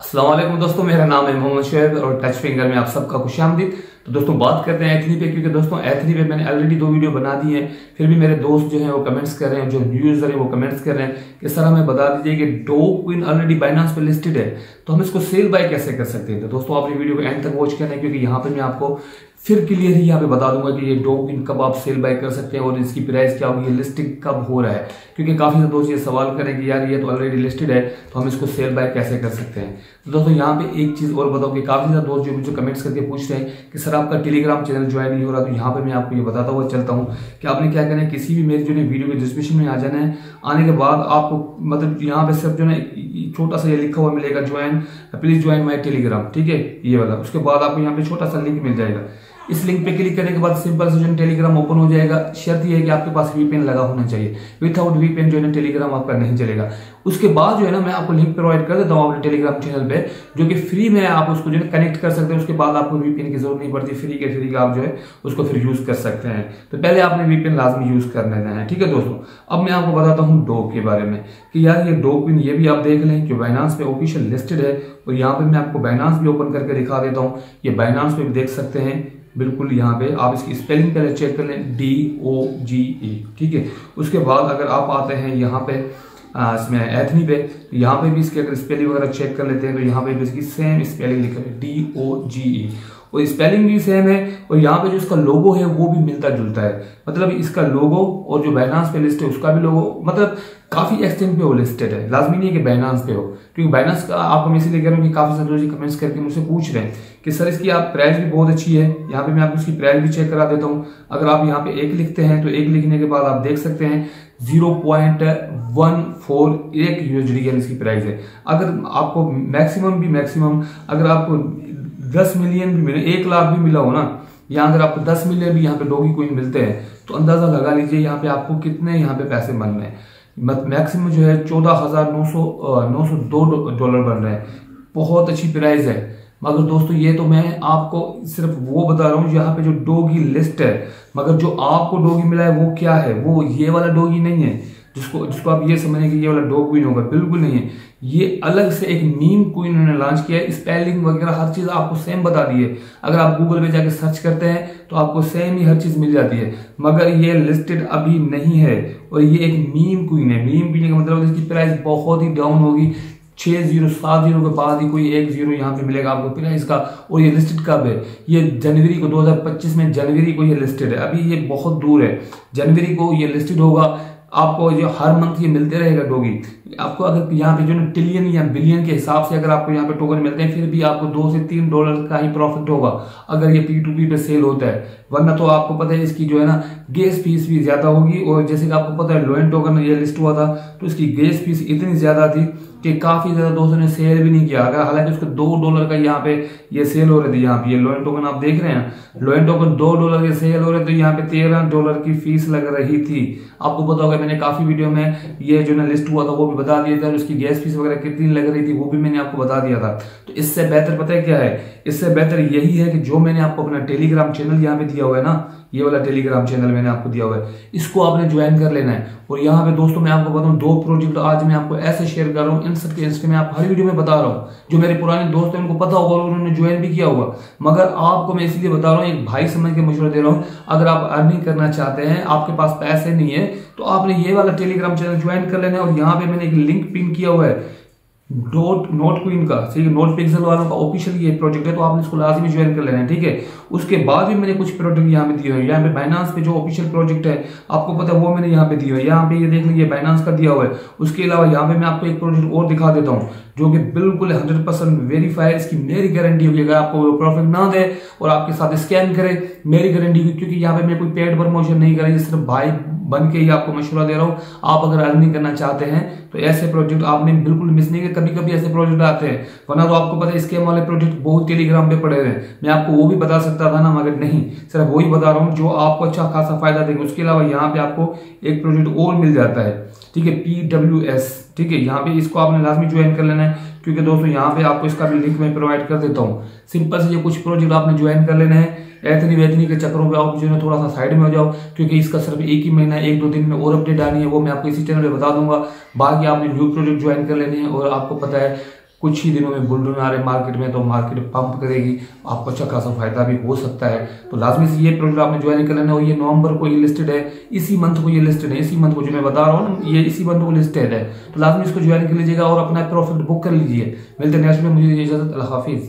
असलम दोस्तों, मेरा नाम है मोहम्मद शुएब और टच फिंगर में आप सबका खुश आमदीद तो दोस्तों, बात करते हैं एथनी पे, क्योंकि दोस्तों एथनी पे मैंने ऑलरेडी दो वीडियो बना दी है। फिर भी मेरे दोस्त जो हैं, वो कमेंट्स कर रहे हैं, जो यूज़र हैं, वो कमेंट्स कर रहे हैं कि, सर, हमें बता दीजिए कि डो क्विन ऑलरेडी बाइनांस पे लिस्टेड है। तो हम इसको सेल बाय कैसे कर सकते हैं? तो दोस्तों आप ये वीडियो को एंड तक वॉच करना है, क्योंकि यहाँ पे मैं आपको फिर क्लियर ही यहाँ पे बता दूँगा कि ये डो इन कब आप सेल बाय कर सकते हैं और इसकी प्राइस क्या होगी लिस्टिंग कब हो रहा है। क्योंकि काफ़ी सारे दोस्त ये सवाल करें कि यार ये तो ऑलरेडी लिस्टेड है तो हम इसको सेल बाय कैसे कर सकते हैं? तो दोस्तों, यहाँ पे एक चीज़ और बताओ कि काफ़ी सारे दोस्त जो मुझे कमेंट्स करके पूछ रहे हैं कि सर आपका टेलीग्राम चैनल ज्वाइन नहीं हो रहा तो यहाँ पे मैं आपको ये बताता हुआ चलता हूँ कि आपने क्या करना है, किसी भी मेरे जो है वीडियो के डिस्क्रिप्शन में आ जाना है। आने के बाद आपको मतलब यहाँ पे सिर्फ़ जो है छोटा सा ये लिखा हुआ मिलेगा join please join my Telegram ठीक है? ये वाला। उसके बाद आपको यहाँ पे छोटा सा लिंक मिल जाएगा। इस लिंक पे क्लिक करने के बाद सिंपल से जो टेलीग्राम ओपन हो जाएगा। शर्त यह है कि आपके पास वीपीएन लगा होना चाहिए। विदाउट वीपीएन जो है टेलीग्राम आपका नहीं चलेगा। उसके बाद जो है ना मैं आपको लिंक प्रोवाइड कर देता हूँ अपने टेलीग्राम चैनल पे, जो कि फ्री में आप उसको जो है कनेक्ट कर सकते हैं। उसके बाद आपको वीपीएन की ज़रूरत नहीं पड़ती। फ्री के फ्री का आप जो है उसको फिर यूज़ कर सकते हैं। तो पहले आपने वीपीएन लाजमी यूज़ कर लेना है, ठीक है दोस्तों? अब मैं आपको बताता हूँ डोक के बारे में कि यार ये डोक पिन ये भी आप देख लें कि बाइनांस पे ऑफिशियल लिस्टेड है और यहाँ पे मैं आपको बाइनांस भी ओपन करके दिखा देता हूँ। ये बाइनांस पे भी देख सकते हैं। बिल्कुल यहाँ पे आप इसकी स्पेलिंग पहले चेक कर लें। डी ओ जी ई ठीक है? उसके बाद अगर आप आते हैं यहाँ पे इसमें एथनी पे। यहाँ पे भी इसके अगर स्पेलिंग वगैरह चेक कर लेते हैं तो यहाँ पे भी इसकी सेम स्पेलिंग लिखा है डी ओ जी ई और स्पेलिंग भी सेम है, और यहाँ पे जो इसका लोगो है, वो भी मिलता जुलता है। मतलब इसका लोगो और जो बैनांस पे लिस्ट है, उसका भी लोगो मतलब काफ़ी एक्सटेंट पे वो लिस्टेड है। लाजमी नहीं है कि बाइनांस पे हो, क्योंकि बाइनांस का आप हम इसीलिए कह रहे हूँ कि काफ़ी सारे लोग कमेंट्स करके मुझसे पूछ रहे हैं कि, सर, इसकी आप प्राइस भी बहुत अच्छी है। यहाँ पे मैं आपको उसकी प्राइस भी चेक करा देता हूँ। अगर आप यहाँ पे एक लिखते हैं तो एक लिखने के बाद आप देख सकते हैं ज़ीरो पॉइंट वन फोर एक यूएसडी की इसकी प्राइस है। अगर आपको मैक्सिमम भी मैक्सिमम अगर आपको दस मिलियन भी मिले, एक लाख भी मिला हो ना, या अगर आपको दस मिलियन भी यहाँ पे डोगी कोइन मिलते हैं तो अंदाज़ा लगा लीजिए यहाँ पे आपको कितने यहाँ पे पैसे बन रहे हैं। मैक्सिमम जो है चौदह हज़ार नौ सौ नौ सौ दो डॉलर बन रहे हैं। बहुत अच्छी प्राइस है। मगर दोस्तों, ये तो मैं आपको सिर्फ़ वो बता रहा हूँ, यहाँ पे जो डोगी लिस्ट है, मगर जो आपको डोगी मिला है, वो क्या है? वो ये वाला डोगी नहीं है, जिसको जिसको आप ये समझें कि ये वाला डॉग क्वीन होगा। बिल्कुल नहीं है। ये अलग से एक मीम क्वीन उन्होंने लॉन्च किया है स्पेलिंग वगैरह, हर चीज़ आपको सेम बता दी है। अगर आप गूगल पे जाके सर्च करते हैं तो आपको सेम ही हर चीज़ मिल जाती है। मगर ये लिस्टेड अभी नहीं है, और ये एक मीम क्वीन है। मीम क्वीन का मतलब इसकी प्राइस बहुत ही डाउन होगी। छह ज़ीरो, सात ज़ीरो के बाद ही कोई एक ज़ीरो यहाँ पे मिलेगा आपको। प्राइस का और ये लिस्टेड कब है? ये जनवरी को 2025 में जनवरी को ये लिस्टेड है। अभी ये बहुत दूर है। जनवरी को ये लिस्टेड होगा। आपको जो हर मंथ ये मिलते रहेगा डोगी। आपको अगर यहाँ पे जो ना ट्रिलियन या बिलियन के हिसाब से अगर आपको यहाँ पे टोकन मिलते हैं, फिर भी आपको दो से तीन डॉलर का ही प्रॉफिट होगा। अगर ये पी टू पी पे सेल होता है। वरना तो आपको पता है इसकी जो है ना गैस फ़ीस भी ज़्यादा होगी। और जैसे कि आपको पता है लोन टोकन ये लिस्ट हुआ था तो इसकी गैस फ़ीस इतनी ज़्यादा थी कि काफ़ी ज़्यादा दोस्तों ने सेल भी नहीं किया। हालाँकि उसके दो डॉलर का यहाँ पे ये सेल हो रही थी, यहाँ पे ये लोन टोकन आप देख रहे हैं। लोन टोकन दो डॉलर के सेल हो रहे थे, यहाँ पे तेरह डॉलर की फ़ीस लग रही थी। आपको पता होगा, मैंने काफ़ी वीडियो में ये जो ना लिस्ट हुआ था, वो भी बता दिया था उसकी गैस फ़ीस वगैरह कितनी लग रही थी, वो भी मैंने आपको बता दिया था। तो इससे बेहतर पता है क्या है? इससे बेहतर यही है कि जो मैंने आपको अपना टेलीग्राम चैनल यहाँ पे दिया हुआ है ना, ये वाला टेलीग्राम चैनल मैंने आपको दिया हुआ है। इसको आपने ज्वाइन कर लेना है। और यहाँ पे दोस्तों, मैं आपको बताऊँ, दो प्रोजेक्ट आज मैं आपको ऐसे शेयर कर रहा हूँ इन है इंस्टे मैं आप हर वीडियो में बता रहा हूँ, जो मेरे पुराने दोस्त हैं, उनको पता होगा और उन्होंने ज्वाइन भी किया होगा। मगर आपको मैं इसलिए बता रहा हूँ, एक भाई समझ के मशवरा दे रहा हूँ, अगर आप अर्निंग करना चाहते हैं, आपके पास पैसे नहीं है तो आपने ये वाला टेलीग्राम चैनल ज्वाइन कर लेना है और यहाँ पे मैंने एक लिंक पिन किया हुआ है। डॉट नोट क्वीन का, ठीक है नोट पिक्सल वालों का ऑफिशियल ये प्रोजेक्ट है तो आपने इसको लाजमी ज्वाइन कर लेना है, ठीक है? उसके बाद भी मैंने कुछ प्रोजेक्ट यहाँ पे दिए हुए यहाँ पे बाइनांस पे जो ऑफिशियल प्रोजेक्ट है, आपको पता है वो मैंने यहाँ पे दिया हुआ है। यहाँ पे ये देख लीजिए बाइनांस का दिया हुआ है। उसके अलावा यहाँ पे मैं आपको एक प्रोजेक्ट और दिखा देता हूँ, जो कि बिल्कुल हंड्रेड परसेंट वेरीफाई इसकी मेरी गारंटी होगी। अगर आपको प्रॉफिट ना दे और आपके साथ स्कैम करे, मेरी गारंटी होगी, क्योंकि यहाँ पे मैं कोई पेड प्रमोशन नहीं करेंगे सिर्फ़ भाई बन के ही आपको मशवरा दे रहा हूँ। आप अगर अर्निंग करना चाहते हैं तो ऐसे प्रोजेक्ट आपने बिल्कुल मिस नहीं किया। कभी कभी ऐसे प्रोजेक्ट आते हैं। वरना तो आपको पता है स्केम वाले प्रोजेक्ट बहुत टेलीग्राम पे पड़े हुए हैं। मैं आपको वो भी बता सकता था ना, मगर नहीं। सिर्फ़ वही बता रहा हूँ, जो आपको अच्छा खासा फ़ायदा देंगे, उसके अलावा यहाँ पे आपको एक प्रोजेक्ट और मिल जाता है। ठीक है पी एस ठीक है, यहाँ पे इसको आपने लाजमी ज्वाइन कर लेना है, क्योंकि दोस्तों, यहाँ पे आपको इसका भी लिंक मैं प्रोवाइड कर देता हूँ। सिंपल से ये कुछ प्रोजेक्ट आपने ज्वाइन कर लेना है। एथनी वेथनी के चक्रों पे आप जो है थोड़ा सा साइड में हो जाओ, क्योंकि इसका सिर्फ़ एक ही महीना, एक दो दिन में और अपडेट आनी है, वो मैं आपको इसी चैनल पर बता दूँगा। बाकी आपने न्यू प्रोजेक्ट ज्वाइन कर लेने हैं और आपको पता है, कुछ ही दिनों में बुलडन आ रहे मार्केट में तो मार्केट पंप करेगी। आपको अच्छा खासा फ़ायदा भी हो सकता है। तो लाजमी से ये प्रोजेक्ट आपने ज्वाइन कर लेना हो ये नवंबर को ये लिस्टेड है। इसी मंथ को ये लिस्टेड है। इसी मंथ को जो मैं बता रहा हूँ ये इसी मंथ को लिस्टेड है। तो लाजमी इसको ज्वाइन कर लीजिएगा और अपना प्रॉफिट बुक कर लीजिए। मिलते नेक्स्ट में। मुझे इजाज़त हाफिज।